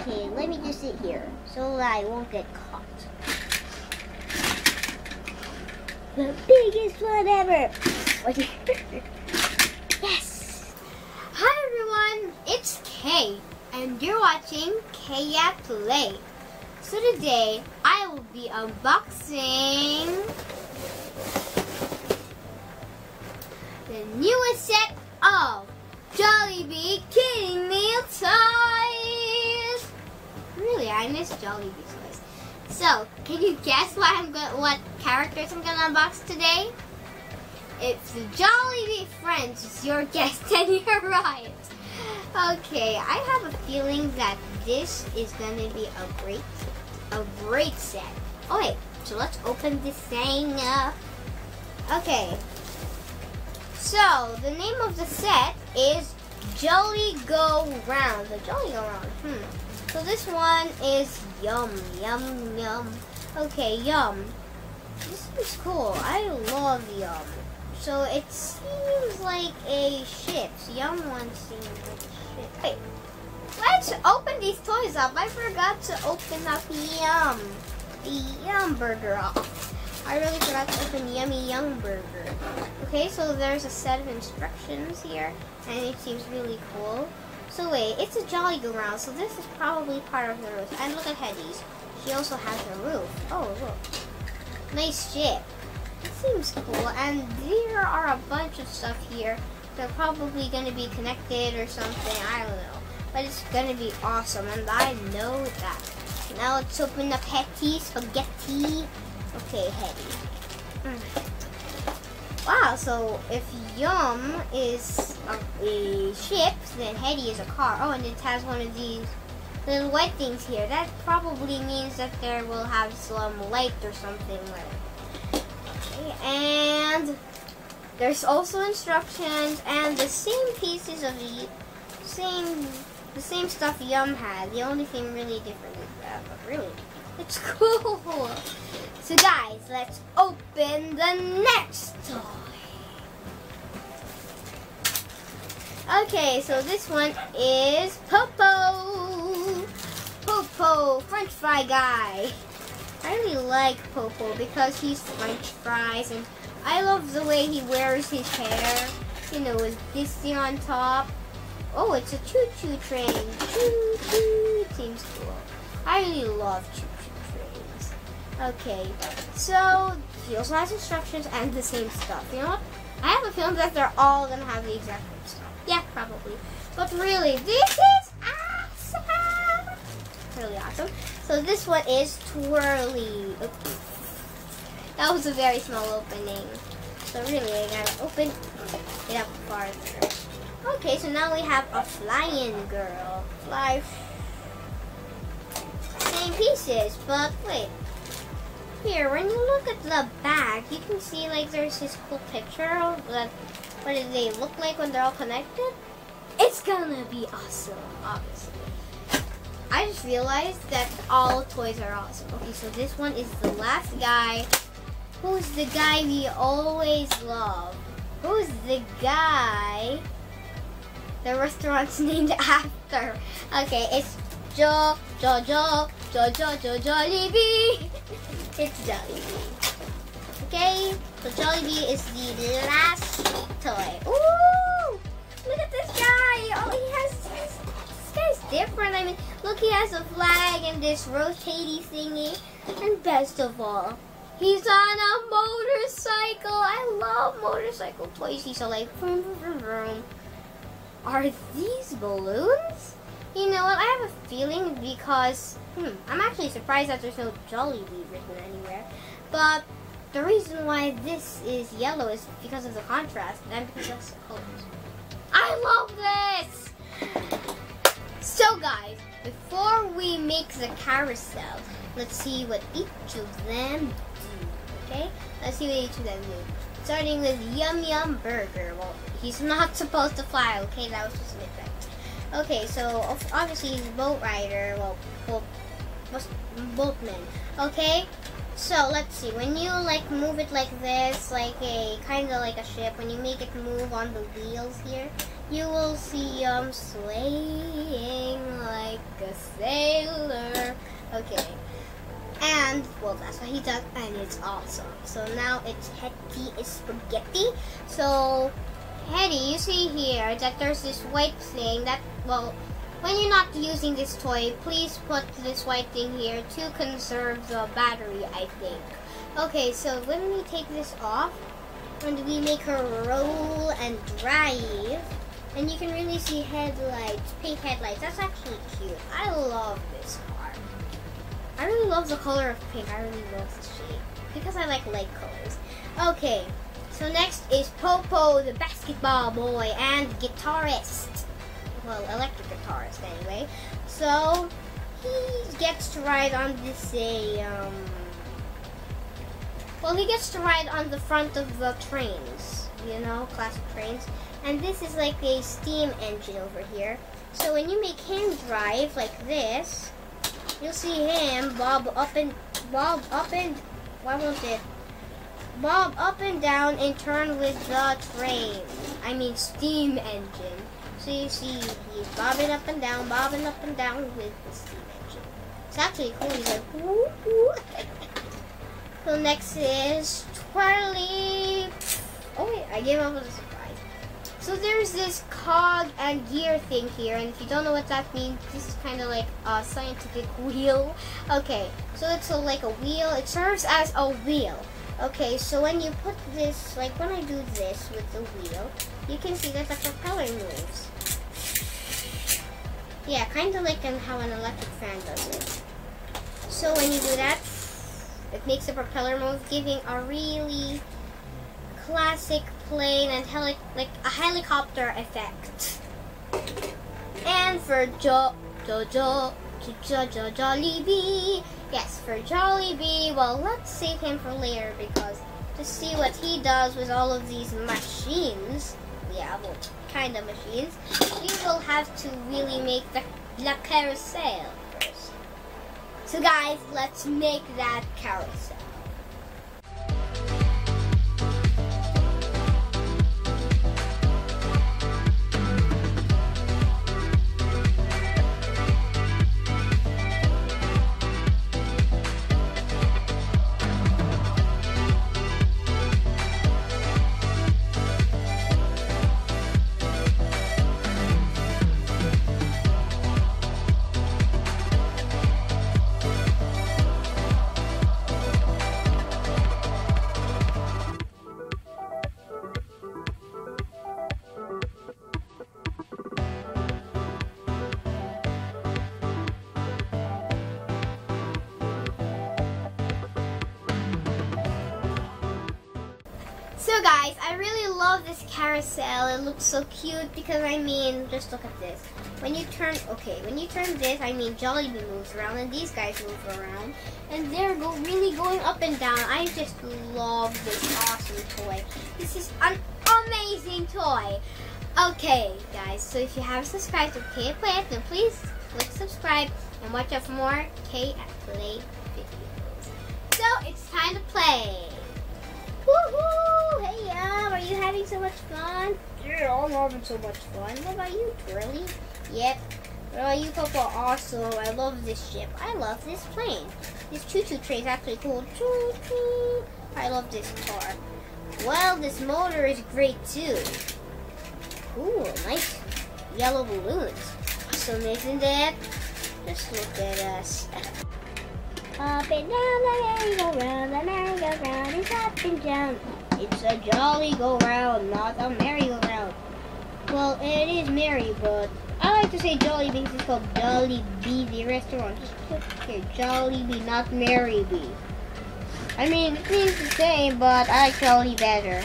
Okay, let me just sit here so that I won't get caught. The biggest one ever. yes. Hi everyone, it's Kay, and you're watching Kay at Play. So today I will be unboxing the newest set of Jollibee Kiddie Meal toys. Really, I miss Jollibee toys. So, can you guess what I'm going what characters I'm gonna unbox today? It's the Jollibee Friends. It's your guess, and you're right. Okay, I have a feeling that this is gonna be a great, a great set. Oh wait, so let's open this thing up. Okay. So the name of the set is Jolly Go Round. The Jolly Go Round. Hmm. So this one is yum, yum, yum. Okay, yum. This is cool. I love yum. So it seems like a ship. Yum one seems like a ship. Wait. Let's open these toys up. I forgot to open up Yum. The Yum Burger. I really forgot to open Yummy Yum Burger. Okay, so there's a set of instructions here, and it seems really cool. So wait, it's a Jolly Go Round, so this is probably part of the roof. And look at Hetty's. She also has a roof. Oh, look. Nice ship. It seems cool, and there are a bunch of stuff here. They're probably going to be connected or something, I don't know. But it's going to be awesome, and I know that. Now let's open up Hetty Spaghetti. Okay, Hetty. Mm. Wow, so if Yum is a, a ship, then Hetty is a car. Oh, and it has one of these little white things here. That probably means that there will have some light or something like Okay, and there's also instructions and the same pieces of the same the same stuff Yum had. The only thing really different is that, but really, it's cool. So guys, let's open the next toy. Okay, so this one is Popo. Popo, French fry guy. I really like Popo because he's French fries and I love the way he wears his hair. You know, with thing on top. Oh, it's a choo-choo train. Choo-choo. Seems cool. I really love trains. Okay, so he also has instructions and the same stuff. You know what? I have a feeling that they're all gonna have the exact same stuff. Yeah, probably. But really, this is awesome! Really awesome. So this one is Twirlie. Oops. That was a very small opening. So really, I gotta open it up farther. Okay, so now we have a flying girl. Fly. Same pieces, but wait. Here, when you look at the back, you can see like there's this cool picture of like, what do they look like when they're all connected? It's gonna be awesome, obviously. I just realized that all toys are awesome. Okay, so this one is the last guy. Who's the guy we always love? Who's the guy the restaurant's named after? Okay, it's Jo, Jo, Jo, Jo, Jo, Jo, Jollibee. it's Jollibee. Okay, so Jollibee is the last toy. Ooh! Look at this guy! Oh, he has, this guy's different. I mean, look, he has a flag and this rotating thingy. And best of all, he's on a motorcycle. I love motorcycle toys. He's so like, vroom, vroom, vroom. Are these balloons? You know what? I have a feeling because, hmm, I'm actually surprised that there's no Jollibee written anywhere. But the reason why this is yellow is because of the contrast and because that's the colors. I love this! So guys, before we make the carousel, let's see what each of them do, okay? Let's see what each of them do. Starting with Yum Yum Burger. Well, he's not supposed to fly, okay? That was just an effect. Okay, so obviously he's a boat rider, well, well boatman, okay? So let's see, when you like move it like this, like a kind of like a ship, when you make it move on the wheels here, you will see um slaying like a sailor. Okay. And well that's what he does and it's awesome. So now it's Hetty is spaghetti. So Hetty, you see here that there's this white thing that well when you're not using this toy, please put this white thing here to conserve the battery, I think. Okay, so when we take this off, and we make her roll and drive, and you can really see headlights, pink headlights. That's actually cute. I love this car. I really love the color of pink. I really love the shape because I like light colors. Okay, so next is Popo, the basketball boy and guitarist. Well, electric guitarist anyway. So he gets to ride on this a um. Well, he gets to ride on the front of the trains, you know, classic trains. And this is like a steam engine over here. So when you make him drive like this, you'll see him bob up and bob up and why won't it bob up and down and turn with the train. I mean steam engine. So you see he's bobbing up and down, bobbing up and down with the steam engine. It's actually cool. He's like woo woo. so next is Twirlie. Oh wait, I gave up on the surprise. So there's this cog and gear thing here, and if you don't know what that means, this is kind of like a scientific wheel. Okay, so it's a, like a wheel. It serves as a wheel. Okay, so when you put this, like when I do this with the wheel, you can see that the propeller moves. Yeah, kind of like how an electric fan does it. So when you do that, it makes the propeller move, giving a really classic plane and heli like a helicopter effect. And for Jo Jo Jo Jo Jo Jollibee, yes, for Jollibee. Well, let's save him for later because to see what he does with all of these machines, yeah, well, kind of machines, we will have to really make the la carousel first. So guys, let's make that carousel. So guys, I really love this carousel. It looks so cute because I mean, just look at this. When you turn, okay, when you turn this, I mean Jollibee moves around and these guys move around. And they're go really going up and down. I just love this awesome toy. This is an amazing toy. Okay, guys, so if you haven't subscribed to K Play, then please click subscribe and watch out for more K at Play videos. So it's time to play. Woohoo! Hey, um, are you having so much fun? Yeah, I'm having so much fun. What about you, Twirlie? Yep. What about you, Popo? Also, I love this ship. I love this plane. This choo-choo train is actually cool. Choo-choo. I love this car. Well, this motor is great, too. Ooh, nice yellow balloons. Awesome, isn't it? Just look at us. Up and down the merry-go-round, the merry-go-round is up and down. It's a jolly go-round, not a merry-go-round. Well, it is merry, but I like to say jolly because it's called Jolly Bee, the restaurant. Just put here, Jollibee, not Merry Bee. I mean, it means the same, but I like Jolly better.